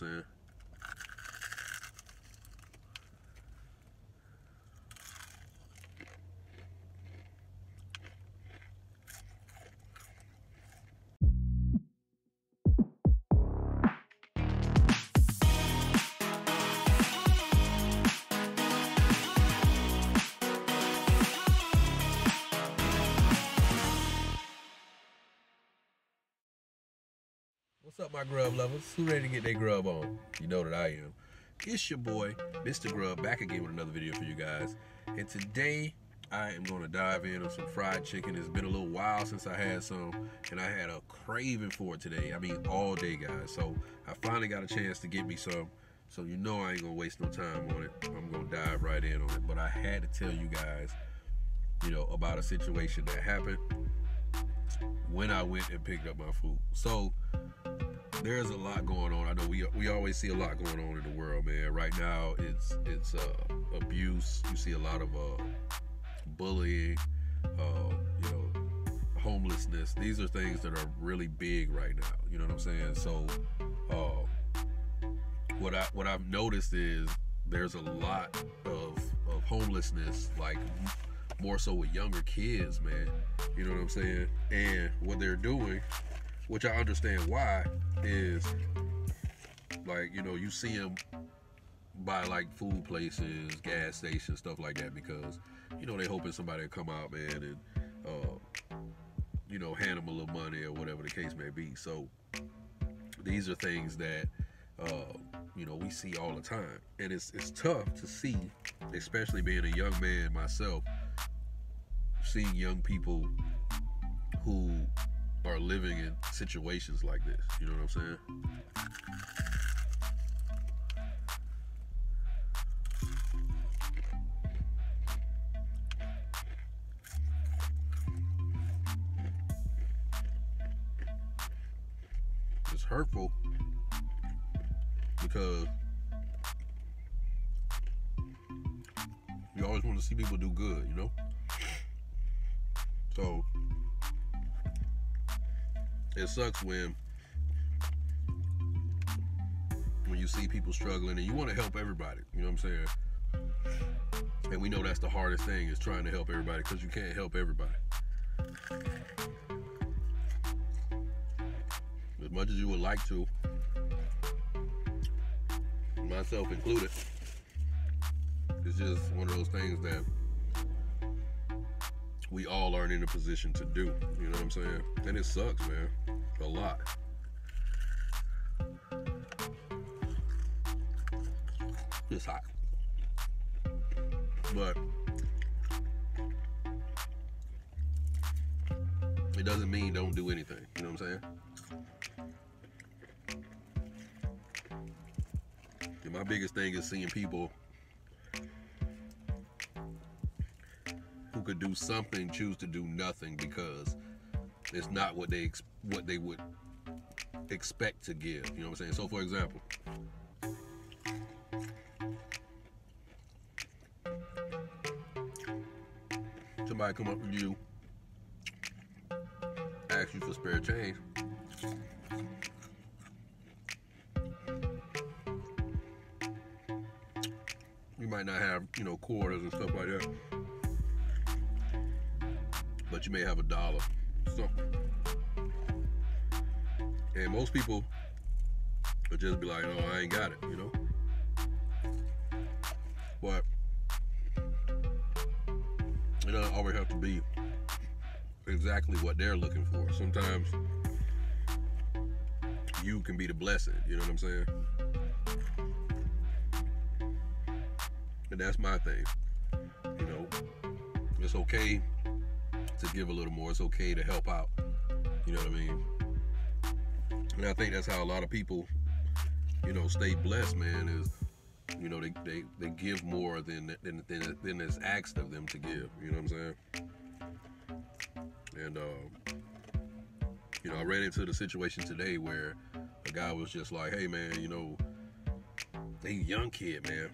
I'm saying? Up, my grub lovers? Who ready to get their grub on? You know that I am. It's your boy, Mr. Grub, back again with another video for you guys. And today, I am going to dive in on some fried chicken. It's been a little while since I had some, and I had a craving for it today. I mean, all day, guys. So I finally got a chance to get me some. So you know I ain't gonna waste no time on it. I'm gonna dive right in on it. But I had to tell you guys, you know, about a situation that happened when I went and picked up my food. So there's a lot going on. I know we we always see a lot going on in the world, man. Right now, it's it's uh, abuse. You see a lot of uh, bullying. Uh, you know, homelessness. These are things that are really big right now. You know what I'm saying? So, uh, what I what I've noticed is there's a lot of of homelessness, like more so with younger kids, man. You know what I'm saying? And what they're doing, which I understand why, is like you know you see them by like food places, gas stations, stuff like that, because you know they hoping somebody will come out, man, and uh, you know hand them a little money or whatever the case may be. So these are things that uh, you know we see all the time, and it's it's tough to see, especially being a young man myself, seeing young people who are living in situations like this. You know what I'm saying? It's hurtful because you always want to see people do good, you know? So it sucks when when you see people struggling and you want to help everybody, you know what I'm saying? And we know that's the hardest thing is trying to help everybody because you can't help everybody. As much as you would like to, myself included, it's just one of those things that we all aren't in a position to do. You know what I'm saying? And it sucks, man. A lot. It's hot. But it doesn't mean don't do anything. You know what I'm saying? My biggest thing is seeing people who could do something choose to do nothing because it's not what they what they would expect to give. You know what I'm saying? So, for example, somebody come up with you, ask you for spare change. You might not have, you know, quarters and stuff like that but you may have a dollar, something. And most people would just be like, "No, I ain't got it," you know. But it doesn't always have to be exactly what they're looking for. Sometimes you can be the blessing. You know what I'm saying? And that's my thing. You know, it's okay to give a little more. It's okay to help out. You know what I mean? And I think that's how a lot of people, you know, stay blessed, man, is you know, they, they, they give more than, than than than is asked of them to give. You know what I'm saying? And uh, you know, I ran into the situation today where a guy was just like, "Hey, man, you know, he's young kid, man,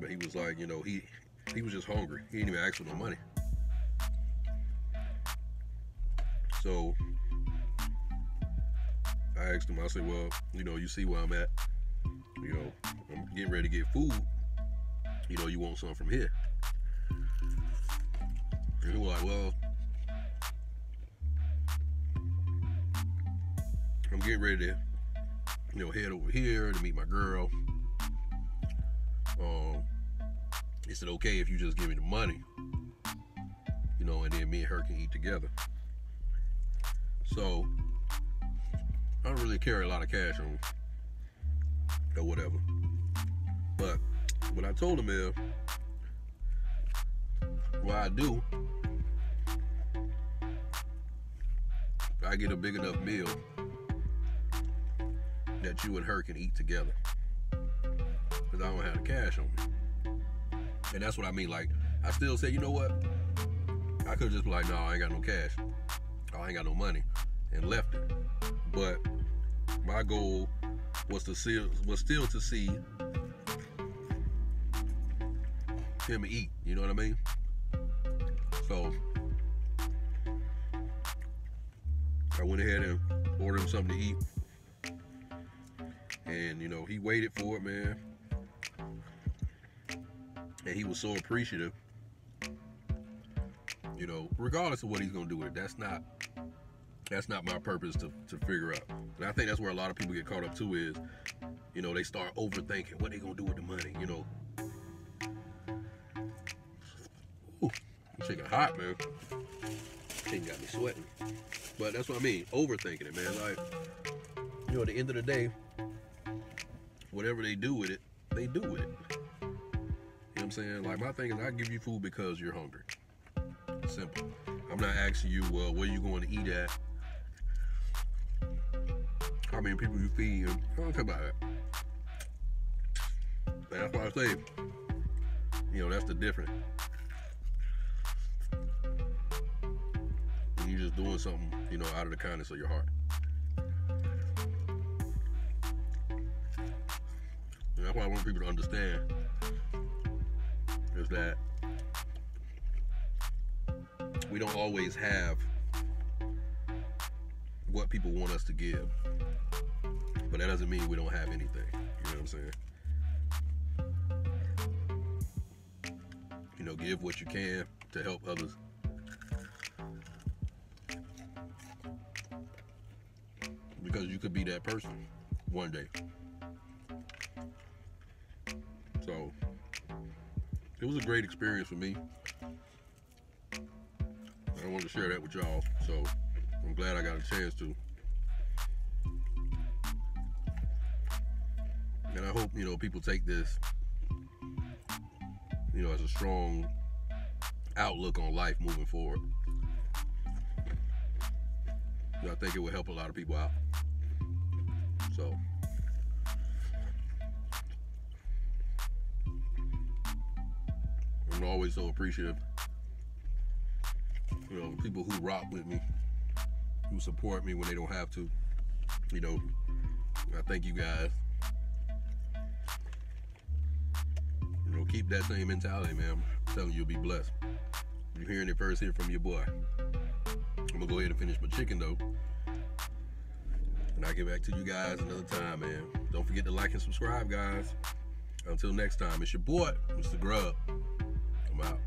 but he was like, you know, he he was just hungry. He didn't even ask for no money. So I asked him, I said, well, you know, you see where I'm at. you know, I'm getting ready to get food. You know, you want something from here. And he was like, well, I'm getting ready to, you know, head over here to meet my girl. Um, is it okay if you just give me the money? You know, and then me and her can eat together. So I don't really carry a lot of cash on me or whatever. But what I told him is, what I do, I get a big enough meal that you and her can eat together. Because I don't have the cash on me. And that's what I mean. Like, I still say, you know what? I could just be like, no, I ain't got no cash. Oh, I ain't got no money. And left it. But my goal was to see was still to see him eat. You know what I mean? So I went ahead and ordered him something to eat. And you know, he waited for it, man. And he was so appreciative. You know, regardless of what he's gonna do with it, that's not that's not my purpose to, to figure out. And I think that's where a lot of people get caught up too is, you know, they start overthinking what they gonna do with the money, you know. Ooh, shaking hot, man. Thing got me sweating. But that's what I mean, overthinking it, man. Like, you know, at the end of the day, whatever they do with it, they do with it. You know what I'm saying? Like my thing is I give you food because you're hungry. Simple. I'm not asking you, well, where you going to eat at? How many people you feed. And don't care about. And that's why I say, you know, that's the difference. When you're just doing something, you know, out of the kindness of your heart. And that's why I want people to understand is that we don't always have what people want us to give. But that doesn't mean we don't have anything. You know what I'm saying? You know, give what you can to help others. Because you could be that person one day. So, it was a great experience for me. I wanted to share that with y'all. So, I'm glad I got a chance to. And I hope, you know, people take this, you know, as a strong outlook on life moving forward. I think it will help a lot of people out. So, I'm always so appreciative. You know, people who rock with me, who support me when they don't have to. You know, I thank you guys. Keep that same mentality, man. I'm telling you, you'll be blessed. You're hearing it first here from your boy. I'm gonna go ahead and finish my chicken though. And I'll get back to you guys another time, man. Don't forget to like and subscribe, guys. Until next time, it's your boy, Mr. Grub. I'm out.